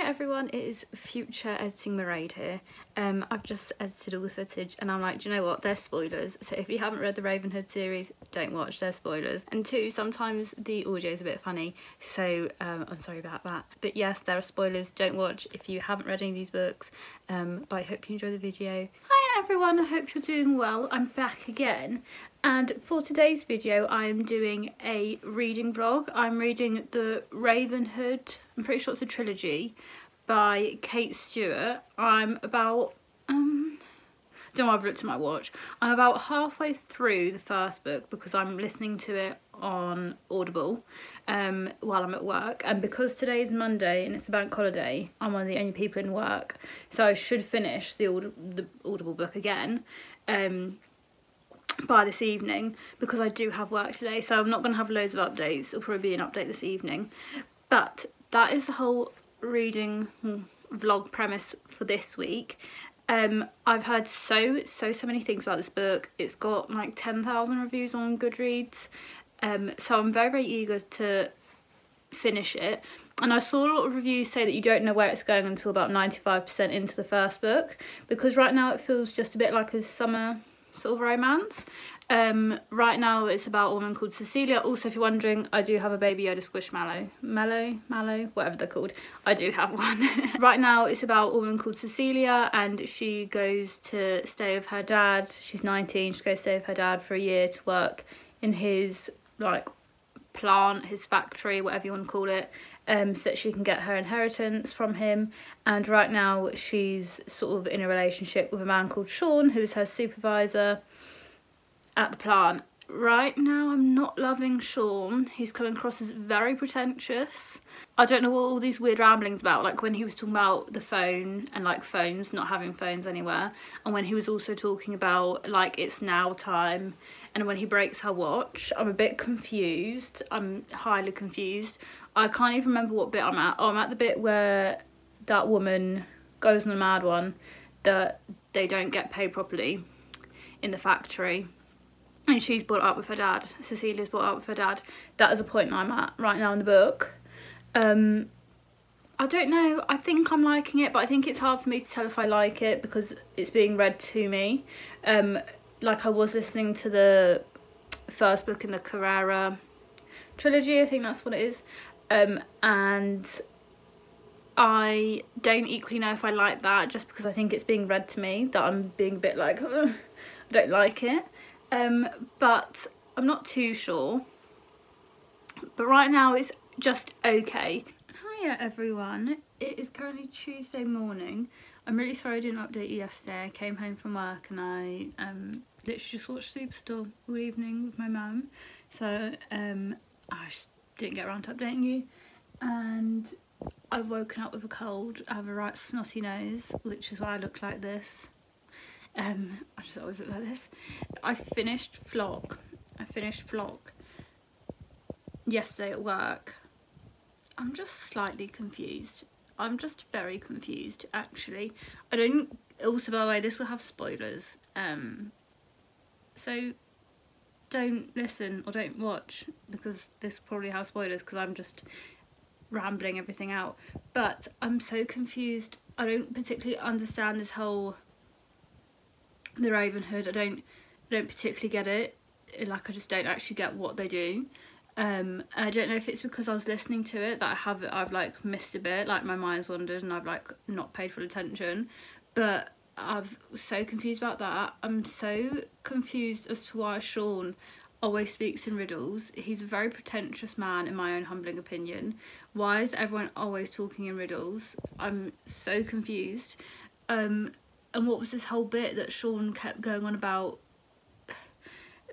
Hi everyone, it is future editing Mairead here. Um, I've just edited all the footage and I'm like, do you know what, they're spoilers. So if you haven't read the Ravenhood series, don't watch, they're spoilers. And two, sometimes the audio is a bit funny, so um, I'm sorry about that. But yes, there are spoilers, don't watch if you haven't read any of these books. Um, but I hope you enjoy the video. Hi everyone, I hope you're doing well. I'm back again. And for today's video, I'm doing a reading vlog. I'm reading the Ravenhood, I'm pretty sure it's a trilogy, by Kate Stewart. I'm about, um, don't know I've looked at my watch. I'm about halfway through the first book because I'm listening to it on Audible um, while I'm at work. And because today is Monday and it's a bank holiday, I'm one of the only people in work. So I should finish the, Aud the Audible book again. Um, by this evening because I do have work today so I'm not going to have loads of updates it'll probably be an update this evening but that is the whole reading vlog premise for this week. Um, I've heard so so so many things about this book. It's got like 10,000 reviews on Goodreads. Um, so I'm very very eager to finish it. And I saw a lot of reviews say that you don't know where it's going until about 95% into the first book because right now it feels just a bit like a summer sort of romance. Um, right now it's about a woman called Cecilia. Also, if you're wondering, I do have a Baby Yoda Squishmallow. Mellow? Mallow? Mallow, whatever they're called. I do have one. right now it's about a woman called Cecilia and she goes to stay with her dad. She's 19. She goes to stay with her dad for a year to work in his, like, plant, his factory, whatever you want to call it, um, so that she can get her inheritance from him. And right now she's sort of in a relationship with a man called Sean, who's her supervisor at the plant. Right now I'm not loving Sean. He's coming across as very pretentious. I don't know what all these weird ramblings about, like when he was talking about the phone and like phones, not having phones anywhere. And when he was also talking about like it's now time and when he breaks her watch, I'm a bit confused. I'm highly confused. I can't even remember what bit I'm at. Oh, I'm at the bit where that woman goes on a mad one that they don't get paid properly in the factory and she's brought up with her dad cecilia's brought up with her dad. That is a point i'm at right now in the book. Um i don't know i think i'm liking it but i think it's hard for me to tell if i like it because it's being read to me. Um like i was listening to the first book in the carrera trilogy i think that's what it is. Um, and I don't equally know if I like that just because I think it's being read to me that I'm being a bit like I don't like it um, but I'm not too sure. But right now it's just okay. Hiya everyone. It is currently Tuesday morning. I'm really sorry I didn't update you yesterday. I came home from work and I um, literally just watched Superstore all evening with my mum. So um, I just didn't get around to updating you. And I've woken up with a cold. I have a right snotty nose which is why I look like this um, I just always look like this. I finished Flock I finished Flock yesterday at work. I'm just slightly confused. I'm just very confused actually. I don't also by the way this will have spoilers. Um so don't listen or don't watch because this probably has spoilers because I'm just rambling everything out. But I'm so confused. I don't particularly understand this whole the Ravenhood I don't I don't particularly get it like I just don't actually get what they do um and I don't know if it's because I was listening to it that I have I've like missed a bit like my mind's wandered and I've like not paid full attention but I'm so confused about that. I'm so confused as to why Sean always speaks in riddles. He's a very pretentious man in my own humbling opinion. Why is everyone always talking in riddles? I'm so confused. Um, and what was this whole bit that Sean kept going on about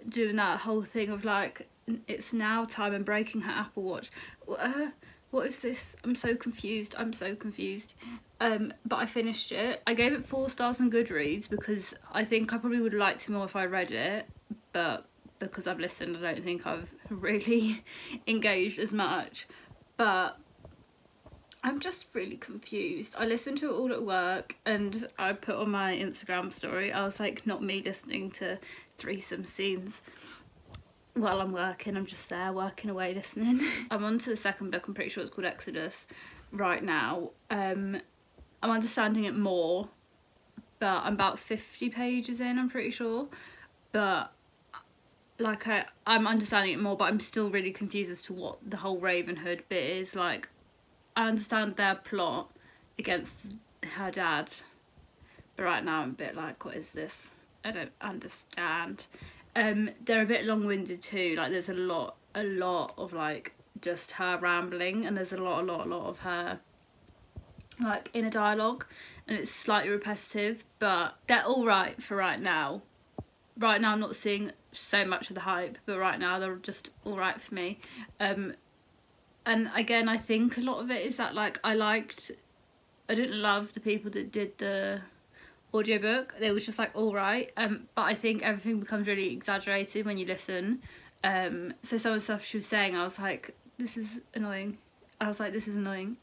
doing that whole thing of like it's now time and breaking her Apple Watch. Uh, what is this? I'm so confused. I'm so confused. Um, but I finished it. I gave it four stars on Goodreads because I think I probably would have liked it more if I read it, but because I've listened, I don't think I've really engaged as much. But I'm just really confused. I listened to it all at work and I put on my Instagram story, I was like, not me listening to threesome scenes while I'm working. I'm just there working away listening. I'm on to the second book, I'm pretty sure it's called Exodus. right now. Um, I'm understanding it more, but I'm about 50 pages in, I'm pretty sure. But like I, I'm understanding it more, but I'm still really confused as to what the whole Ravenhood bit is. Like, I understand their plot against her dad, but right now I'm a bit like, what is this? I don't understand. Um, they're a bit long-winded too. Like, there's a lot, a lot of like just her rambling, and there's a lot, a lot, a lot of her like inner dialogue, and it's slightly repetitive, but they're all right for right now. Right now, I'm not seeing so much of the hype, but right now they're just all right for me. Um, and again, I think a lot of it is that like I liked, I didn't love the people that did the audiobook. it was just like all right. Um, but I think everything becomes really exaggerated when you listen. Um, so some of the stuff she was saying, I was like, this is annoying. I was like, this is annoying.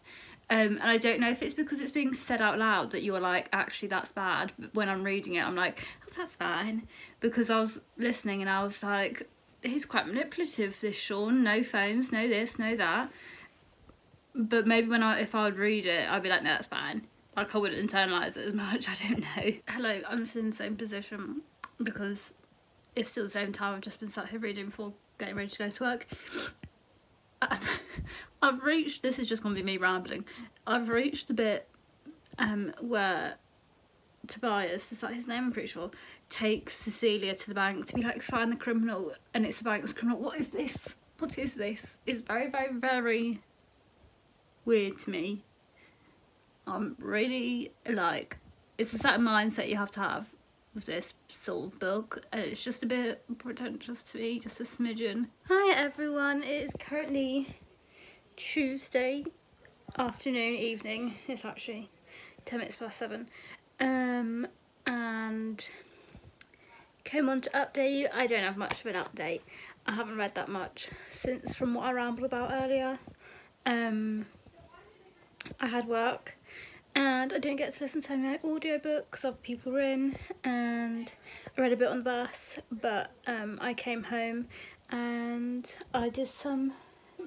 Um, and I don't know if it's because it's being said out loud that you're like, actually, that's bad. But when I'm reading it, I'm like, oh, that's fine. Because I was listening and I was like, he's quite manipulative, this Sean. No phones, no this, no that. But maybe when I, if I would read it, I'd be like, no, that's fine. Like, I wouldn't internalise it as much. I don't know. Hello, I'm just in the same position because it's still the same time. I've just been sat here reading before getting ready to go to work. I've reached, this is just going to be me rambling, I've reached the bit um, where Tobias, is that his name I'm pretty sure, takes Cecilia to the bank to be like, find the criminal, and it's the bank's criminal. What is this? What is this? It's very, very, very weird to me. I'm really, like, it's a certain mindset you have to have with this sort of book and it's just a bit pretentious to me, just a smidgen. Hi everyone, it is currently Tuesday afternoon, evening, it's actually 10 minutes past 7 um, and came on to update you. I don't have much of an update. I haven't read that much since from what I rambled about earlier. Um, I had work and I didn't get to listen to any like audiobook because other people were in and I read a bit on the bus but um, I came home and I did some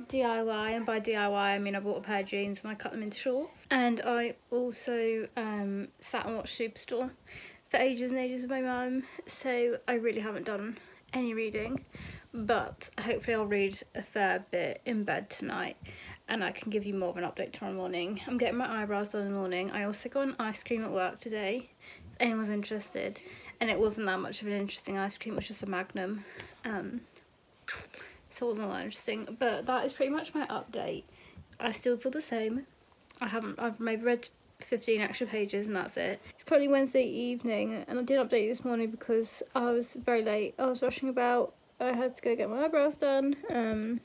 DIY and by DIY I mean I bought a pair of jeans and I cut them into shorts and I also um, sat and watched Superstore for ages and ages with my mum so I really haven't done any reading but hopefully I'll read a fair bit in bed tonight and I can give you more of an update tomorrow morning. I'm getting my eyebrows done in the morning. I also got an ice cream at work today, if anyone's interested. And it wasn't that much of an interesting ice cream, it was just a Magnum. Um, so it wasn't that interesting. But that is pretty much my update. I still feel the same. I haven't, I've maybe read 15 extra pages and that's it. It's currently Wednesday evening and I did update this morning because I was very late. I was rushing about. I had to go get my eyebrows done. Um,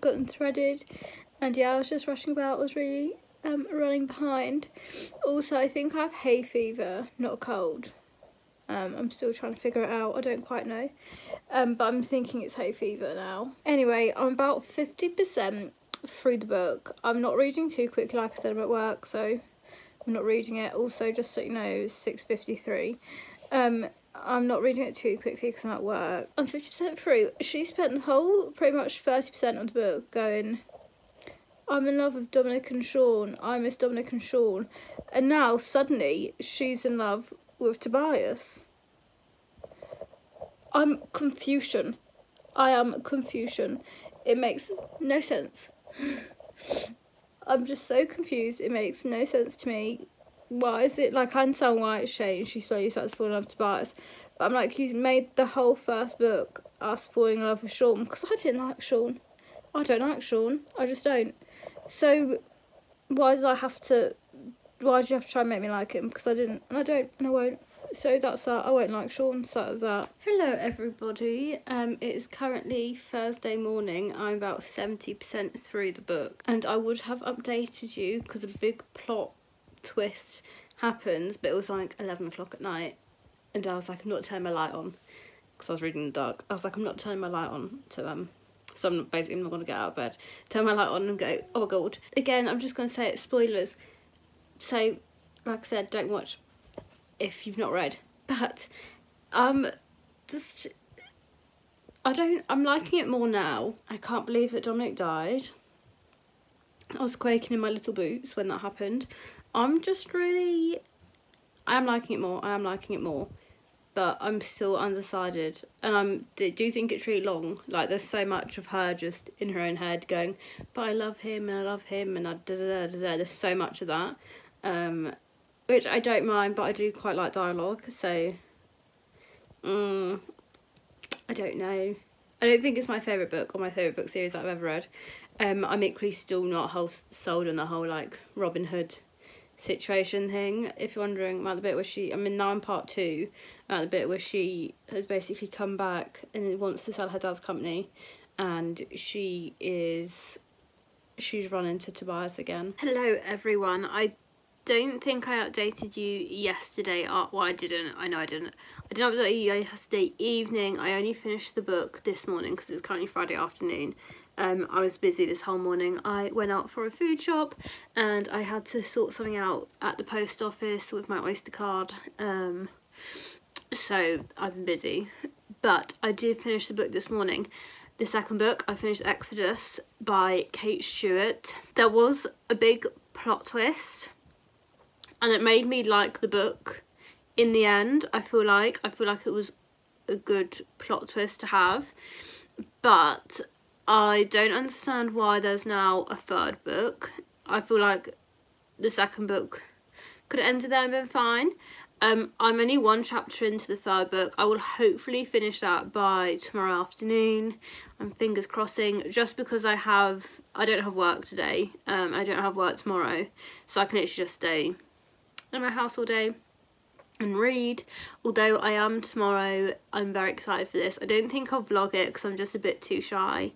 got them threaded and yeah I was just rushing about I was really um, running behind also I think I have hay fever not a cold um, I'm still trying to figure it out I don't quite know um, but I'm thinking it's hay fever now anyway I'm about 50% through the book I'm not reading too quickly like I said I'm at work so I'm not reading it also just so you know it's 6.53 um, I'm not reading it too quickly because I'm at work. I'm 50% through. She spent the whole, pretty much 30% of the book going, I'm in love with Dominic and Sean. I miss Dominic and Sean. And now, suddenly, she's in love with Tobias. I'm Confucian. I am Confucian. It makes no sense. I'm just so confused. It makes no sense to me why is it like I understand why it's changed. She slowly starts falling in love with Tobias, but I'm like you made the whole first book us falling in love with Sean because I didn't like Sean. I don't like Sean. I just don't. So why does I have to? Why did you have to try and make me like him? Because I didn't, and I don't, and I won't. So that's that. I won't like Sean. So that's that. Hello everybody. Um, it is currently Thursday morning. I'm about seventy percent through the book, and I would have updated you because a big plot twist happens, but it was like 11 o'clock at night, and I was like, I'm not turning my light on, because I was reading in the dark. I was like, I'm not turning my light on to, um, so I'm basically not going to get out of bed, turn my light on and go, oh my god. Again, I'm just going to say it, spoilers. So, like I said, don't watch if you've not read, but, um, just, I don't, I'm liking it more now. I can't believe that Dominic died. I was quaking in my little boots when that happened. I'm just really, I am liking it more. I am liking it more, but I'm still undecided. And I'm do think it's really long. Like there's so much of her just in her own head going, but I love him and I love him and I da da da da. da. There's so much of that, um, which I don't mind, but I do quite like dialogue. So, um, I don't know. I don't think it's my favourite book or my favourite book series I've ever read. Um, I'm equally still not whole sold on the whole like Ravenhood situation thing. If you're wondering about the bit where she, I mean now part two, about the bit where she has basically come back and wants to sell her dad's company, and she is, she's run into Tobias again. Hello everyone. I don't think I updated you yesterday. Uh, well, I didn't. I know I didn't. I didn't update you yesterday evening. I only finished the book this morning because it's currently Friday afternoon. Um, I was busy this whole morning. I went out for a food shop and I had to sort something out at the post office with my Oyster card. Um, so I've been busy. But I did finish the book this morning. The second book, I finished Exodus by Kate Stewart. There was a big plot twist and it made me like the book in the end I feel like I feel like it was a good plot twist to have but I don't understand why there's now a third book I feel like the second book could have ended there and been fine um, I'm only one chapter into the third book. I will hopefully finish that by tomorrow afternoon. I'm fingers crossing just because I have I don't have work today. Um, I don't have work tomorrow, so I can actually just stay in my house all day and read. Although I am tomorrow I'm very excited for this. I don't think I'll vlog it because I'm just a bit too shy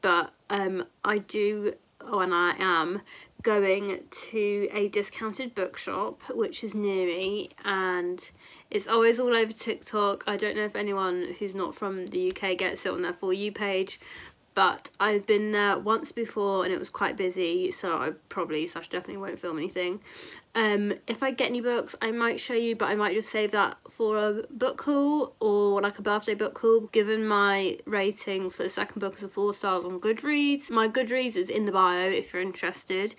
but um I do when I am going to a discounted bookshop which is near me and it's always all over TikTok. I don't know if anyone who's not from the UK gets it on their For You page but I've been there once before and it was quite busy so I probably slash definitely won't film anything. Um, if I get any books I might show you but I might just save that for a book haul or like a birthday book haul given my rating for the second book is a four stars on Goodreads. My Goodreads is in the bio if you're interested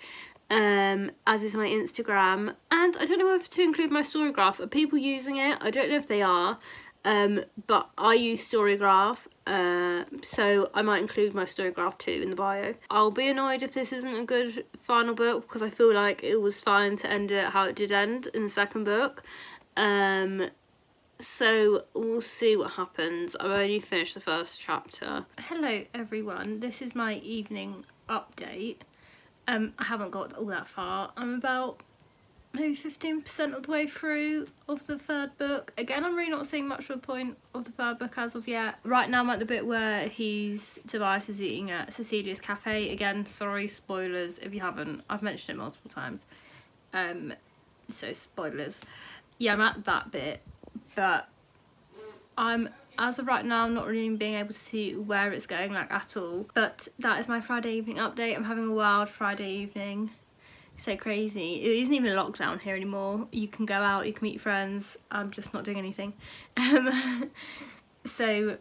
um, as is my Instagram and I don't know whether to include my Storygraph. Are people using it? I don't know if they are um, but I use Storygraph, uh, so I might include my Storygraph too in the bio. I'll be annoyed if this isn't a good final book because I feel like it was fine to end it how it did end in the second book. Um, so we'll see what happens. I've only finished the first chapter. Hello everyone, this is my evening update. Um, I haven't got all that far. I'm about maybe 15% of the way through of the third book. Again, I'm really not seeing much of a point of the third book as of yet. Right now I'm at the bit where he's, Tobias is eating at Cecilia's Cafe. Again, sorry, spoilers if you haven't. I've mentioned it multiple times. Um, so spoilers. Yeah, I'm at that bit, but I'm as of right now I'm not really being able to see where it's going like at all but that is my Friday evening update I'm having a wild Friday evening so crazy. It isn't even a lockdown here anymore. You can go out, you can meet friends. I'm just not doing anything. Um, so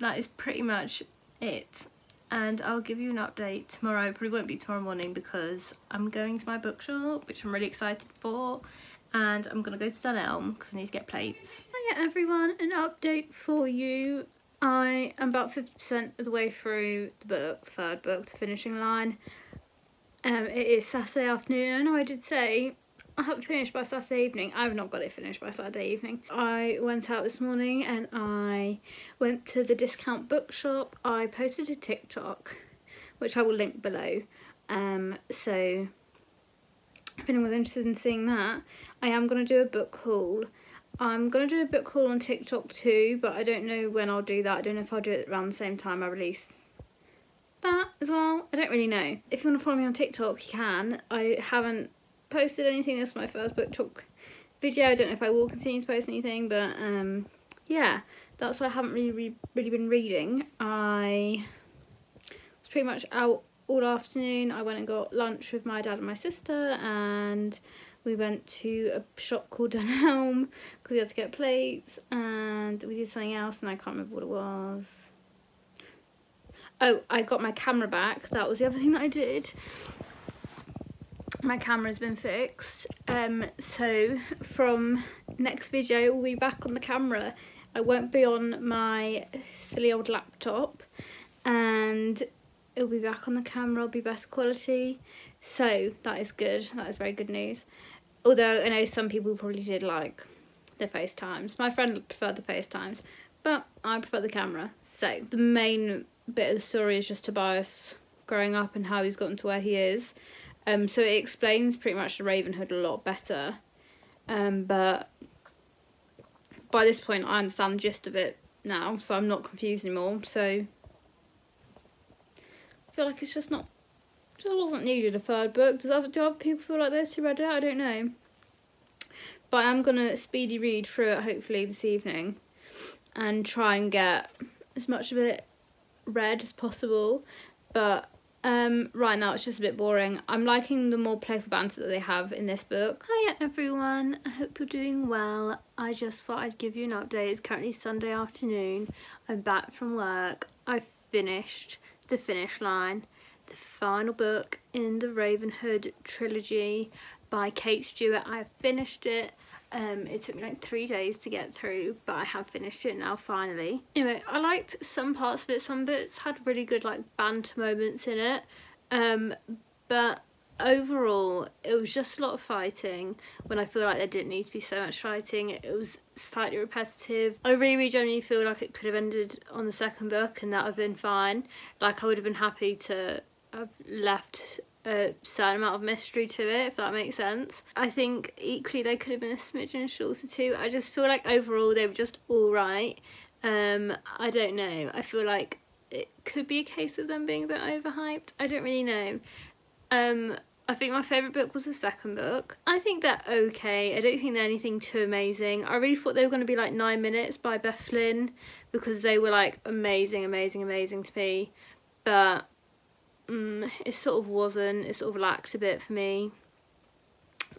that is pretty much it. And I'll give you an update tomorrow. Probably won't be tomorrow morning because I'm going to my bookshop, which I'm really excited for. And I'm going to go to Dunelm because I need to get plates. Hiya everyone, an update for you. I am about 50% of the way through the book, the third book, the finishing line. Um, it is Saturday afternoon. I know I did say I haven't finished by Saturday evening. I have not got it finished by Saturday evening. I went out this morning and I went to the discount bookshop. I posted a TikTok, which I will link below. Um, so if anyone was interested in seeing that, I am going to do a book haul. I'm going to do a book haul on TikTok too, but I don't know when I'll do that. I don't know if I'll do it around the same time I release that as well. I don't really know. If you want to follow me on TikTok, you can. I haven't posted anything. This is my first BookTok video. I don't know if I will continue to post anything, but um, yeah, that's why I haven't really, really been reading. I was pretty much out all afternoon. I went and got lunch with my dad and my sister, and we went to a shop called Dunelm because we had to get plates, and we did something else, and I can't remember what it was. Oh, I got my camera back. That was the other thing that I did. my camera's been fixed um so from next video we'll be back on the camera I won't be on my silly old laptop and it'll be back on the camera, it'll be best quality. So that is good, that is very good news. Although I know some people probably did like the FaceTimes. My friend preferred the FaceTimes, but I prefer the camera. So the main bit of the story is just Tobias growing up and how he's gotten to where he is. Um, so it explains pretty much the Ravenhood a lot better. Um, but by this point I understand the gist of it now, so I'm not confused anymore. So I feel like it's just not, just wasn't needed a third book. Does other, do other people feel like this who read it? I don't know. But I'm going to speedy read through it hopefully this evening and try and get as much of it read as possible. But um, right now it's just a bit boring. I'm liking the more playful banter that they have in this book. Hiya everyone, I hope you're doing well. I just thought I'd give you an update. It's currently Sunday afternoon. I'm back from work. I've finished the finish line, the final book in the Ravenhood trilogy by Kate Stewart. I have finished it. Um, it took me like three days to get through, but I have finished it now finally. Anyway, I liked some parts of it. Some bits had really good like banter moments in it. Um, but overall, it was just a lot of fighting when I feel like there didn't need to be so much fighting. It was slightly repetitive. I really genuinely feel like it could have ended on the second book and that would have been fine. Like I would have been happy to have left a certain amount of mystery to it, if that makes sense. I think equally they could have been a smidgen shorter too. I just feel like overall they were just alright. Um, I don't know. I feel like it could be a case of them being a bit overhyped. I don't really know. Um, I think my favourite book was the second book. I think they're okay. I don't think they're anything too amazing. I really thought they were going to be like Nine Minutes by Beth Flynn because they were like amazing, amazing, amazing to me. But um, it sort of wasn't. It sort of lacked a bit for me.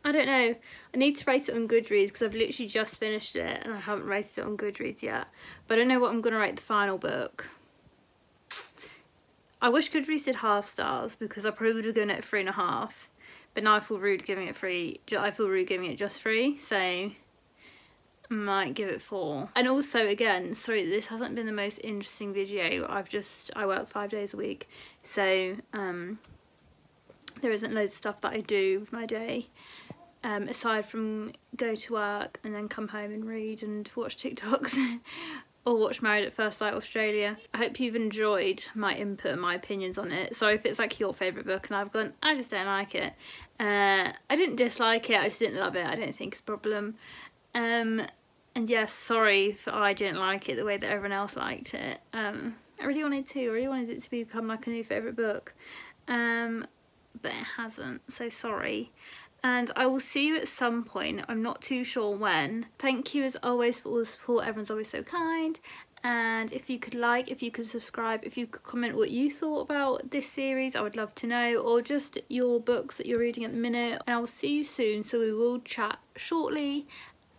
I don't know. I need to rate it on Goodreads because I've literally just finished it and I haven't rated it on Goodreads yet. But I don't know what I'm going to rate the final book. I wish Goodreads did half stars because I probably would have given it three and a half. But now I feel rude giving it three. I feel rude giving it just three. So might give it four. And also again, sorry this hasn't been the most interesting video. I've just, I work five days a week. So um, there isn't loads of stuff that I do with my day. Um, aside from go to work and then come home and read and watch TikToks. or watch Married at First Sight Australia. I hope you've enjoyed my input and my opinions on it. So if it's like your favourite book and I've gone, I just don't like it. Uh, I didn't dislike it, I just didn't love it. I don't think it's a problem. Um, and yes, sorry if I didn't like it the way that everyone else liked it. Um, I really wanted to, I really wanted it to become like a new favourite book. Um, but it hasn't, so sorry and I will see you at some point. I'm not too sure when. Thank you as always for all the support. Everyone's always so kind. And if you could like, if you could subscribe, if you could comment what you thought about this series, I would love to know. Or just your books that you're reading at the minute. And I will see you soon. So we will chat shortly.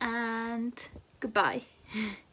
And goodbye.